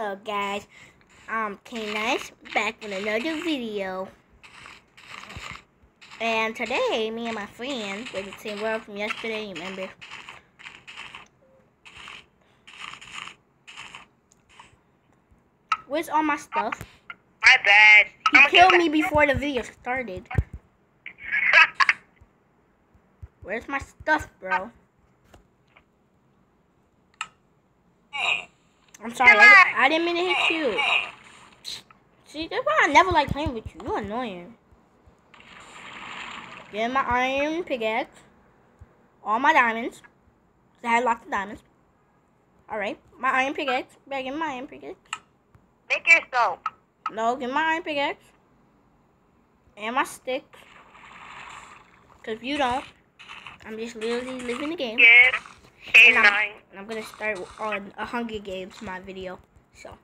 Hello guys, um, I'm K-Nice back with another video. And today, me and my friend, we're the same world from yesterday, remember? Where's all my stuff? My bad. He I'ma killed me before the video started. Where's my stuff, bro? I'm sorry, I, I didn't mean to hit you. See, that's why I never like playing with you. You're annoying. Get my iron pickaxe. All my diamonds. I had lots of diamonds. Alright, my iron pickaxe. Better get my iron pickaxe. Make yourself. No, get my iron pickaxe. And my stick. Because if you don't, I'm just literally living the game. Give And I'm, K9. and I'm gonna start on a Hunger Games my video. So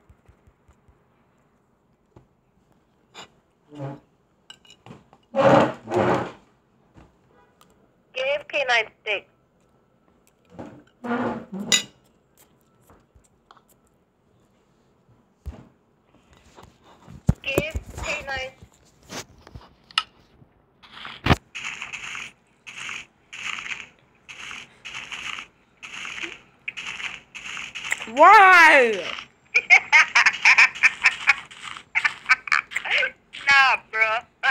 Give K9 stick. Give K9 why? nah, bro.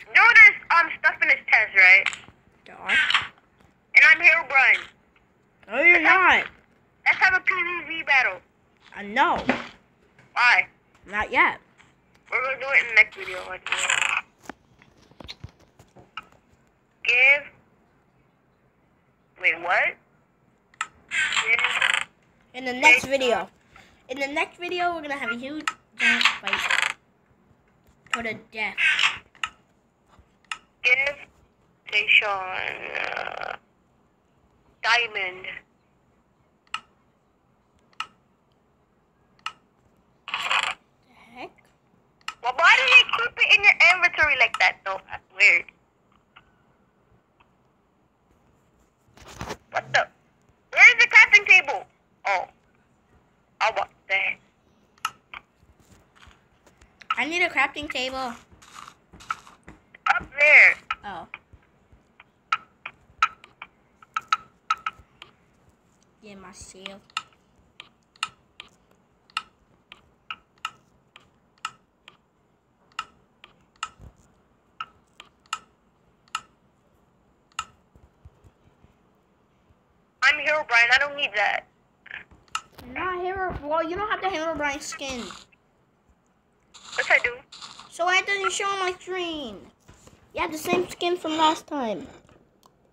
you know there's um stuff in this test, right? And I'm Herobrine. No, you're not. Let's have a PvP battle. I know. Why? Not yet. We're gonna do it in the next video. Like, give. Wait, what? In the next video. In the next video, we're gonna have a huge giant fight to the death. Give. Station. Uh, diamond. The heck? Well, why do they keep it in your inventory like that, though? That's weird. What the? Where's the crafting table? Oh. Oh, what the heck? A crafting table. Up there. Oh. Get my shield. I'm Herobrine. I don't need that. Not hero. Well, you don't have the Herobrine skin. Yes, I do. So why doesn't show on my screen? You have the same skin from last time.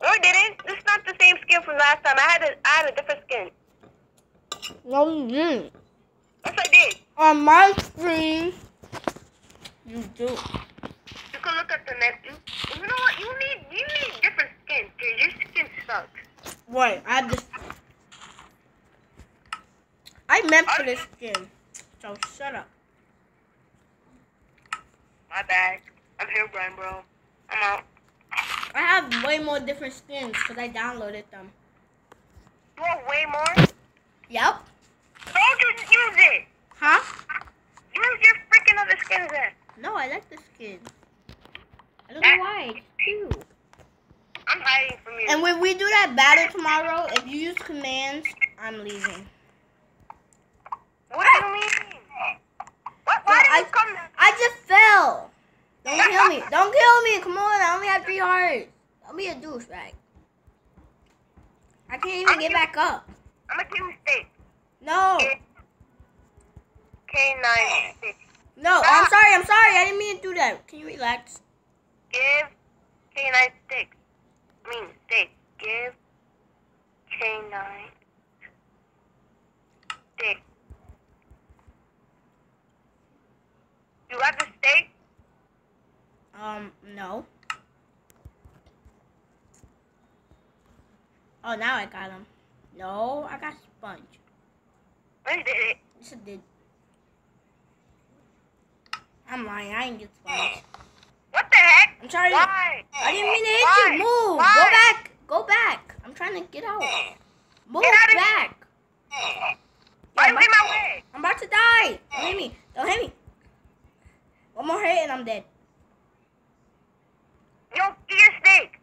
No, I didn't. This not the same skin from last time. I had a, I had a different skin. No, you didn't. Yes, I did. On my screen, you do. You can look at the next. You, you know what? You need you need different skin. Cause your skin sucks. Wait, I have this. I meant for this skin. So shut up. My bad. I'm Herobrine, bro. I'm out. I have way more different skins because I downloaded them. You want way more? Yep. Don't just use it. Huh? Use your freaking other skins then. No, I like the skin. I don't know eh. why. It's cute. I'm hiding from you. And when we do that battle tomorrow, if you use commands, I'm leaving. what do you mean? What? Why Well, did I- you come? I just fell. Don't kill me. Don't kill me. Come on. I only have three hearts. Don't be a douchebag. I can't even get back up. I'm gonna give. No. K9 stick. No. I'm ah. sorry. I'm sorry. I didn't mean to do that. Can you relax? Give K9 stick. I mean steak. Give K9 stick. You got the steak? No. Oh, now I got him. No, I got sponge. When did it? Yes, I did. I'm lying. I didn't get sponge. What the heck? I'm sorry. Why? I didn't mean to hit Why? you. Move. Why? Go back. Go back. I'm trying to get out. Move back. Get out of back. die. Don't hit me. Don't hit me. One more hit and I'm dead. Yo, eat your steak.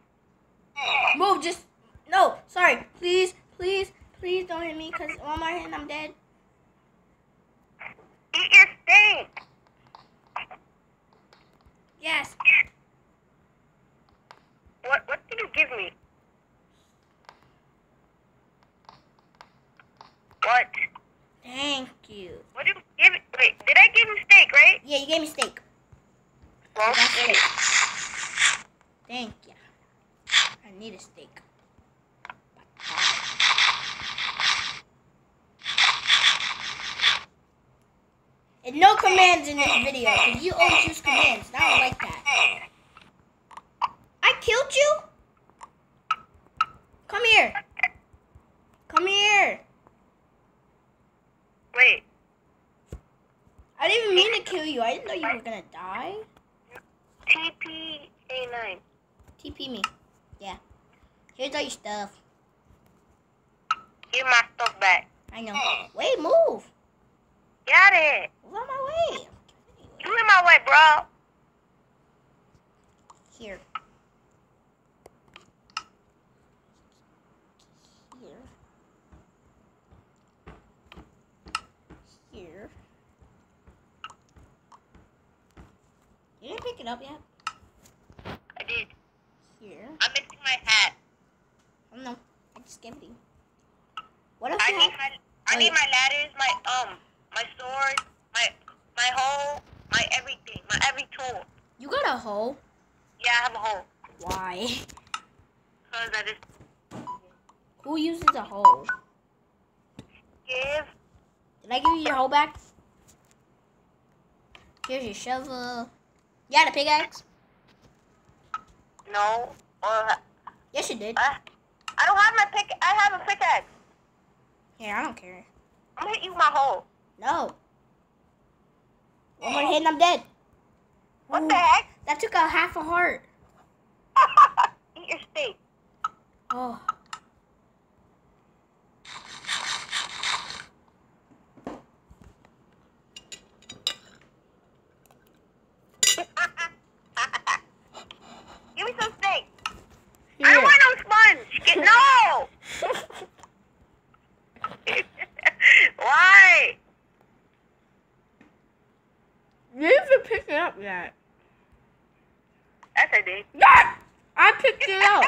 Move, just no. Sorry, please, please, please don't hit me, cause one more hit and I'm dead. Eat your steak. Yes. What what did you give me? What? Thank you. What did you give me? Wait, did I give you steak, right? Yeah, you gave me steak. Well, That's eat it. it. Thank you. I need a steak. And no commands in this video, because you always use commands. I don't like that. I killed you? Come here. Come here. Wait. I didn't even mean to kill you. I didn't know you were gonna die. TPA9. TP me. Yeah. Here's all your stuff. Give my stuff back. I know. Wait, move. Out of. Move out my way. You in my way, bro. Here. Here. Here. You didn't pick it up yet? I did. Here. I'm missing my hat. Oh no. I just gave it to you. What else I need my I Oh, need yeah. my ladders, my um, my sword, my my hoe, my everything, my every tool. You got a hole. Yeah, I have a hoe. Why? Cause I just Who uses a hole? give. Did I give you your hoe back? Here's your shovel. You got a pickaxe? No. Or Yes, you did. I, I don't have my pick. I have a pickaxe. Yeah, I don't care. I'm gonna hit you with my hole. No. One more hit and I'm dead. What Ooh, the heck? That took a half a heart. Eat your steak. Oh. Give me some steak. I Here. don't want no sponge. Get no. Why? You didn't even up. Yes, I did. Yeah! I picked it up.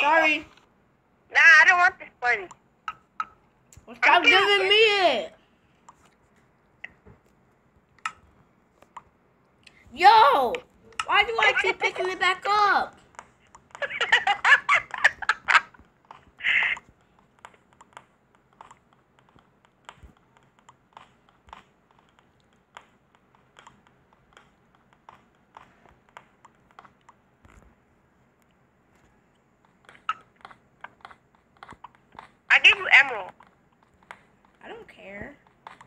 Sorry. nah, I don't want the sponge. Well, stop giving me it. Yo! Why do I keep picking it back up? I gave you emerald. I don't care.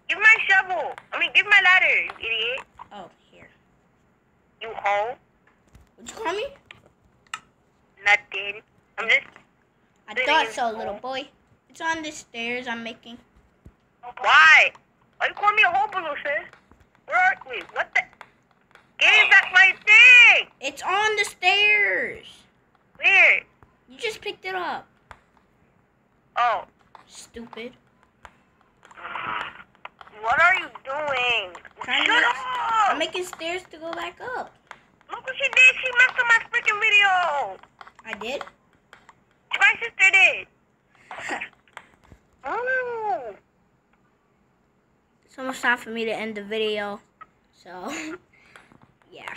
Give my shovel. I mean, give my ladder, you idiot. Oh, here. Hoe. Would you call me? Nothing. I'm just. I thought so, little boy. It's on the stairs I'm making. Why? Why you call me a hoe, balloon. Where are we? What the? Give back my thing. It's on the stairs. Where? You just picked it up. Oh. Stupid. What are you doing? Shut up! I'm making stairs to go back up. What she did. She messed up my freaking video. I did? My sister did. Ooh. It's almost time for me to end the video. So, yeah.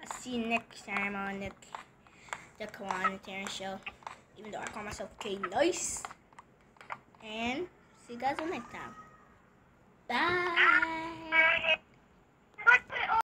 I'll see you next time on the, the Kawaun and Terrence show. Even though I call myself K Nice. And see you guys on next time. Bye.